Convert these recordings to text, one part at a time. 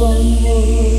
忘我。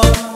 corazón.